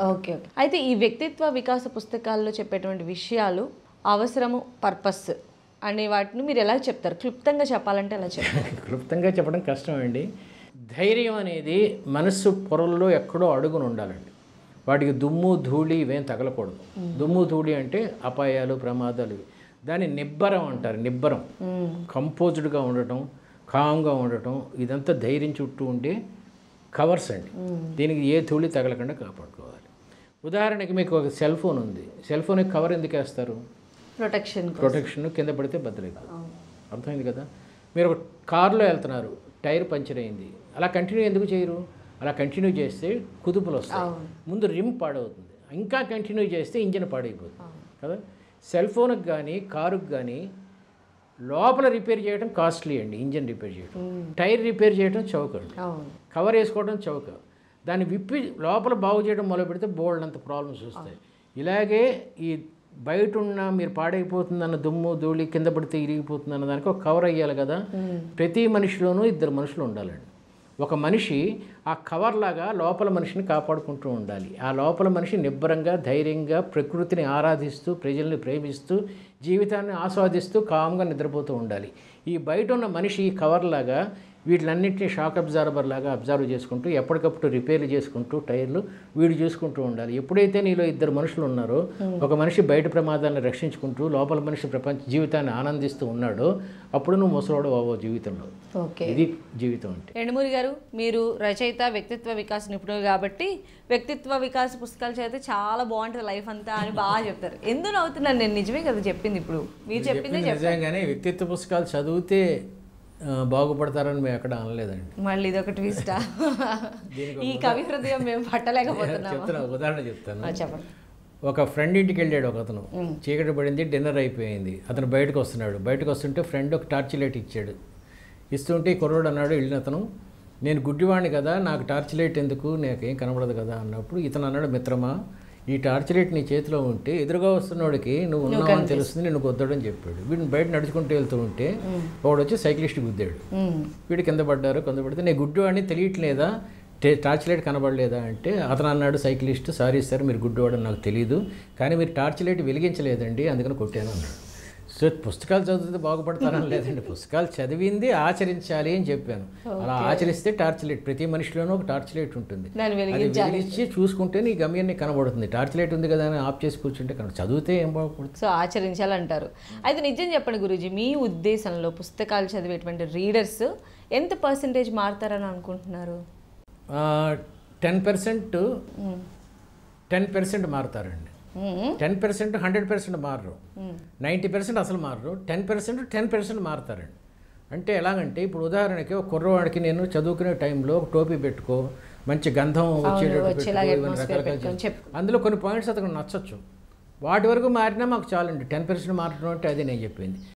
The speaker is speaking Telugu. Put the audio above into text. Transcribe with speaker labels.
Speaker 1: Okay okay. అయితే ఈ వ్యక్తిత్వ వికాస పుస్తకాల్లో చెప్పేటువంటి విషయాలు అవసరము పర్పస్ అనే వాటిని మీరు ఎలా చెప్తారు? క్లుప్తంగా చెప్పాలంటే ఎలా చెప్తారు?
Speaker 2: క్లుప్తంగా చెప్పడం కష్టం అండి. ధైర్యం అనేది మనస్సు పొరల్లో ఎక్కడో అడుగుని ఉండాలండి. వాటికి దుమ్ము ధూళి ఇవేం తగలకూడదు. దుమ్ము ధూళి అంటే అపాయాలు ప్రమాదాలు ఇవి. దాన్ని నిబ్బరం అంటారు నిబ్బరం. కంపోజ్డ్గా ఉండటం కామ్గా ఉండటం ఇదంతా ధైర్యం చుట్టూ ఉండే కవర్స్ అండి. దీనికి ఏ ధూళి తగలకుండా కాపాడుకోవాలి. ఉదాహరణకి మీకు ఒక సెల్ ఫోన్ ఉంది. సెల్ ఫోన్కి కవర్ ఎందుకు వేస్తారు?
Speaker 1: ప్రొటెక్షన్
Speaker 2: ప్రొటెక్షన్ కింద పడితే భద్రత అర్థమైంది కదా? మీరు ఒక కారులో వెళ్తున్నారు టైర్ పంచర్ అయింది. అలా కంటిన్యూ ఎందుకు చేయరు? అలా కంటిన్యూ చేస్తే కుదుపులు వస్తాయి. ముందు రిమ్ పాడవుతుంది. ఇంకా కంటిన్యూ చేస్తే ఇంజిన్ పాడైపోతుంది. కదా? సెల్ ఫోన్కి కానీ కారుకి కానీ లోపల రిపేర్ చేయడం కాస్ట్లీ అండి. ఇంజిన్ రిపేర్ చేయడం టైర్ రిపేర్ చేయడం చౌకండి
Speaker 1: అవును.
Speaker 2: కవర్ వేసుకోవడం చౌక. దాన్ని విప్పి లోపల బాగు చేయడం మొదలు పెడితే బోల్డ్ అంత ప్రాబ్లమ్స్ వస్తాయి. ఇలాగే ఈ బయట ఉన్న మీరు పాడైపోతుందన్న దుమ్ము ధూళి కింద పడితే ఇరిగిపోతుందన్న దానికి ఒక కవర్ అయ్యాలి కదా. ప్రతి మనిషిలోనూ ఇద్దరు మనుషులు ఉండాలండి. ఒక మనిషి ఆ కవర్ లాగా లోపల మనిషిని కాపాడుకుంటూ ఉండాలి. ఆ లోపల మనిషి నిబ్బరంగా ధైర్యంగా ప్రకృతిని ఆరాధిస్తూ ప్రజల్ని ప్రేమిస్తూ జీవితాన్ని ఆస్వాదిస్తూ కామ్గా నిద్రపోతూ ఉండాలి. ఈ బయట ఉన్న మనిషి ఈ కవర్ లాగా వీటిలన్నింటినీ షాక్ అబ్జార్బర్ లాగా అబ్జర్వ్ చేసుకుంటూ ఎప్పటికప్పుడు రిపేర్లు చేసుకుంటూ టైర్లు వీడు చూసుకుంటూ ఉండాలి. ఎప్పుడైతే నీలో ఇద్దరు మనుషులు ఉన్నారో ఒక మనిషి బయట ప్రమాదాలను రక్షించుకుంటూ లోపల మనిషి ప్రపంచ జీవితాన్ని ఆనందిస్తూ ఉన్నాడో అప్పుడు నువ్వు ముసలోడు అవ్వవు జీవితంలో.
Speaker 1: ఓకే.
Speaker 2: ఇది జీవితం అంటే.
Speaker 1: ఎండుమూరి గారు మీరు రచయిత వ్యక్తిత్వ వికాస నిపుణులు కాబట్టి వ్యక్తిత్వ వికాస పుస్తకాలు చదివితే చాలా బాగుంటుంది లైఫ్ అంతా అని బాగా చెప్తారు. ఎందుకు నవ్వుతున్నాను నేను నిజమే కదా చెప్పింది ఇప్పుడు. మీరు చెప్పిందే
Speaker 2: నిజంగానే వ్యక్తిత్వ పుస్తకాలు చదివితే బాగుపడతారని మేము ఎక్కడ అనలేదండి.
Speaker 1: మళ్ళీ ఇదొక ట్విస్టా ఈ కవి హృదయం మేము
Speaker 2: చెప్తాను ఒక ఉదాహరణ చెప్తాను.
Speaker 1: చెప్పండి.
Speaker 2: ఒక ఫ్రెండ్ ఇంటికి వెళ్ళాడు ఒక అతను చీకటి పడింది డిన్నర్ అయిపోయింది. అతను బయటకు వస్తున్నాడు. బయటకు వస్తుంటే ఫ్రెండ్ ఒక టార్చ్ లైట్ ఇచ్చాడు. ఇస్తుంటే ఈ కుర్రోడు అన్నాడు వెళ్ళిన అతను నేను గుడ్డివాడిని కదా నాకు టార్చ్ లైట్ ఎందుకు నాకేం కనబడదు కదా అన్నప్పుడు ఇతను అన్నాడు మిత్రమా ఈ టార్చ్ లైట్ నీ చేతిలో ఉంటే ఎదురుగా వస్తున్నోడికి నువ్వు ఉన్నావని తెలుస్తుంది నేను కొద్దడని చెప్పాడు. వీడిని బయట నడుచుకుంటూ వెళ్తూ ఉంటే వాడు వచ్చి సైక్లిస్ట్ గుద్దాడు. వీడు కింద పడ్డారు కింద పడితే నేను గుడ్డివాడిని తెలియట్లేదా? టే- టార్చ్ లైట్ కనబడలేదా? అంటే అతను అన్నాడు సైక్లిస్ట్ సారీ సార్ మీరు గుడ్డివాడని నాకు తెలియదు కానీ మీరు టార్చ్ లైట్ వెలిగించలేదండి అందుకని కొట్టాను అన్నాడు. సో పుస్తకాలు చదివితే బాగుపడతారని లేదండి. పుస్తకాలు చదివింది ఆచరించాలి అని చెప్పాను. అలా ఆచరిస్తే టార్చ్ లైట్ ప్రతి మనిషిలోనూ ఒక టార్చ్ లైట్ ఉంటుంది. అది వెలిగించి చూసుకుంటే నీ గమ్యాన్ని కనబడుతుంది. టార్చ్ లైట్ ఉంది కదా అని ఆఫ్ చేసి కూర్చుంటే కనబడు చదివితే ఏం బాగుపడుతుంది?
Speaker 1: సో ఆచరించాలంటారు. అయితే నిజం చెప్పండి గురూజీ మీ ఉద్దేశంలో పుస్తకాలు చదివేటువంటి రీడర్స్ ఎంత పర్సంటేజ్ మారుతారని అనుకుంటున్నారు?
Speaker 2: టెన్ పర్సెంట్ టెన్ పర్సెంట్ మారుతారండి. టెన్ పర్సెంట్ హండ్రెడ్ పర్సెంట్ మారరు. నైంటీ పర్సెంట్ అసలు మారరు. టెన్ పర్సెంట్ టెన్ పర్సెంట్ మారుతారండి. అంటే ఎలాగంటే ఇప్పుడు ఉదాహరణకి ఒక కుర్రవాడికి నేను చదువుకునే టైంలో ఒక టోపీ పెట్టుకో మంచి గంధం వచ్చేటట్టు అందులో కొన్ని పాయింట్స్ అతనికి నచ్చచ్చు. వాటి వరకు మారినా మాకు చాలండి. టెన్ పర్సెంట్ మారడం అంటే అది నేను చెప్పింది.